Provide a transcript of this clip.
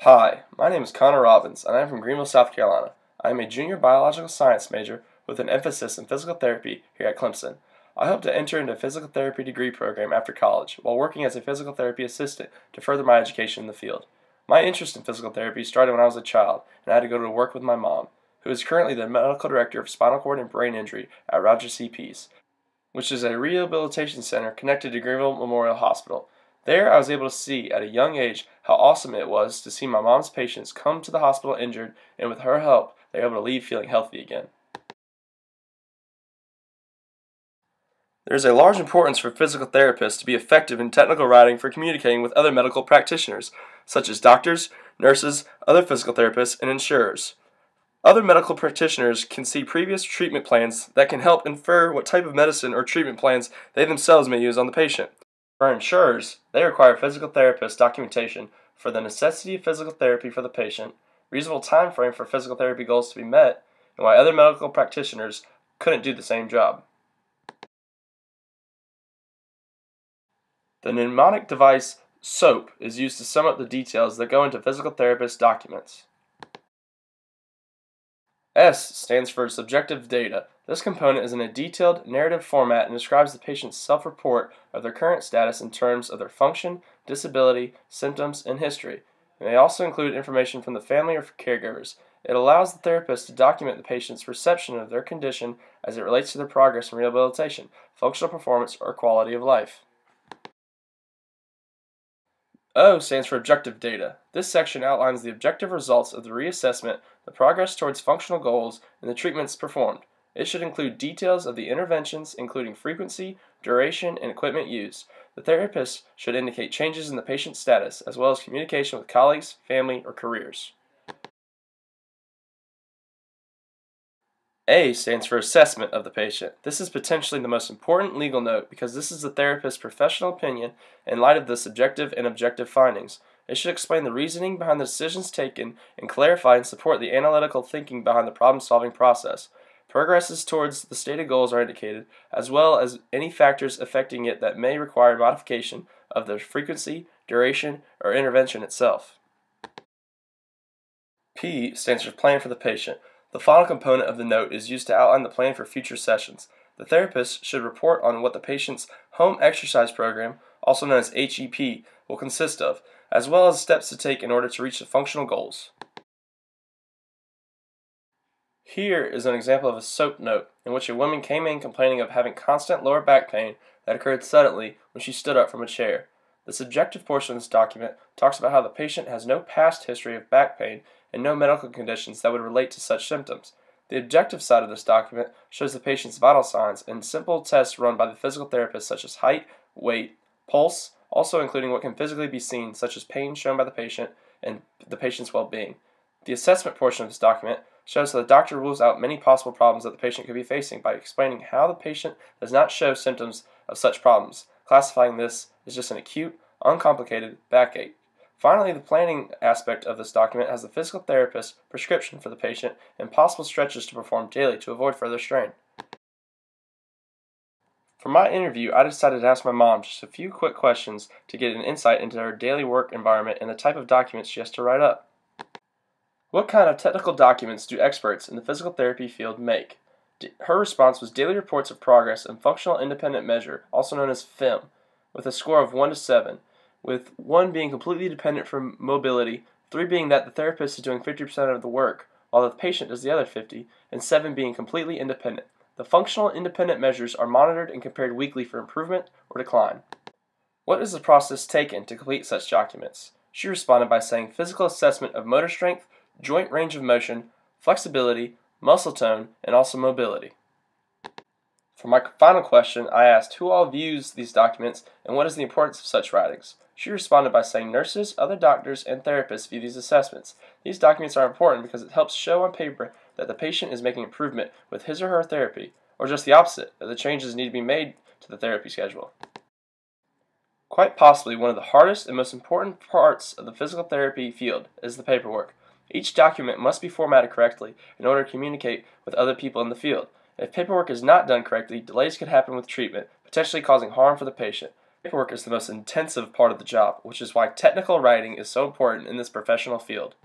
Hi, my name is Connor Robbins, and I am from Greenville, South Carolina. I am a junior biological science major with an emphasis in physical therapy here at Clemson. I hope to enter into a physical therapy degree program after college while working as a physical therapy assistant to further my education in the field. My interest in physical therapy started when I was a child, and I had to go to work with my mom, who is currently the medical director of spinal cord and brain injury at Roger C. Peace, which is a rehabilitation center connected to Greenville Memorial Hospital. There, I was able to see at a young age how awesome it was to see my mom's patients come to the hospital injured, and with her help, they were able to leave feeling healthy again. There is a large importance for physical therapists to be effective in technical writing for communicating with other medical practitioners, such as doctors, nurses, other physical therapists, and insurers. Other medical practitioners can see previous treatment plans that can help infer what type of medicine or treatment plans they themselves may use on the patient. For insurers, they require physical therapist documentation for the necessity of physical therapy for the patient, reasonable time frame for physical therapy goals to be met, and why other medical practitioners couldn't do the same job. The mnemonic device SOAP is used to sum up the details that go into physical therapist documents. S stands for subjective data. This component is in a detailed narrative format and describes the patient's self report of their current status in terms of their function, disability, symptoms, and history. It may also include information from the family or caregivers. It allows the therapist to document the patient's perception of their condition as it relates to their progress in rehabilitation, functional performance, or quality of life. O stands for objective data. This section outlines the objective results of the reassessment, the progress towards functional goals, and the treatments performed. It should include details of the interventions, including frequency, duration, and equipment used. The therapist should indicate changes in the patient's status, as well as communication with colleagues, family, or careers. A stands for assessment of the patient. This is potentially the most important legal note because this is the therapist's professional opinion in light of the subjective and objective findings. It should explain the reasoning behind the decisions taken and clarify and support the analytical thinking behind the problem solving process. Progresses towards the stated goals are indicated, as well as any factors affecting it that may require modification of the frequency, duration, or intervention itself. P stands for plan for the patient. The final component of the note is used to outline the plan for future sessions. The therapist should report on what the patient's home exercise program, also known as HEP, will consist of, as well as steps to take in order to reach the functional goals. Here is an example of a SOAP note in which a woman came in complaining of having constant lower back pain that occurred suddenly when she stood up from a chair. The subjective portion of this document talks about how the patient has no past history of back pain and no medical conditions that would relate to such symptoms. The objective side of this document shows the patient's vital signs and simple tests run by the physical therapist such as height, weight, pulse, also including what can physically be seen such as pain shown by the patient and the patient's well-being. The assessment portion of this document shows that the doctor rules out many possible problems that the patient could be facing by explaining how the patient does not show symptoms of such problems, classifying this as just an acute, uncomplicated backache. Finally, the planning aspect of this document has the physical therapist's prescription for the patient and possible stretches to perform daily to avoid further strain. For my interview, I decided to ask my mom just a few quick questions to get an insight into her daily work environment and the type of documents she has to write up. What kind of technical documents do experts in the physical therapy field make? Her response was daily reports of progress and functional independent measure, also known as FIM, with a score of 1 to 7, with 1 being completely dependent from mobility, 3 being that the therapist is doing 50% of the work, while the patient does the other 50, and 7 being completely independent. The functional independent measures are monitored and compared weekly for improvement or decline. What is the process taken to complete such documents? She responded by saying physical assessment of motor strength, joint range of motion, flexibility, muscle tone, and also mobility. For my final question, I asked who all views these documents and what is the importance of such writings. She responded by saying nurses, other doctors, and therapists view these assessments. These documents are important because it helps show on paper that the patient is making improvement with his or her therapy, or just the opposite, that the changes need to be made to the therapy schedule. Quite possibly one of the hardest and most important parts of the physical therapy field is the paperwork. Each document must be formatted correctly in order to communicate with other people in the field. If paperwork is not done correctly, delays could happen with treatment, potentially causing harm for the patient. Paperwork is the most intensive part of the job, which is why technical writing is so important in this professional field.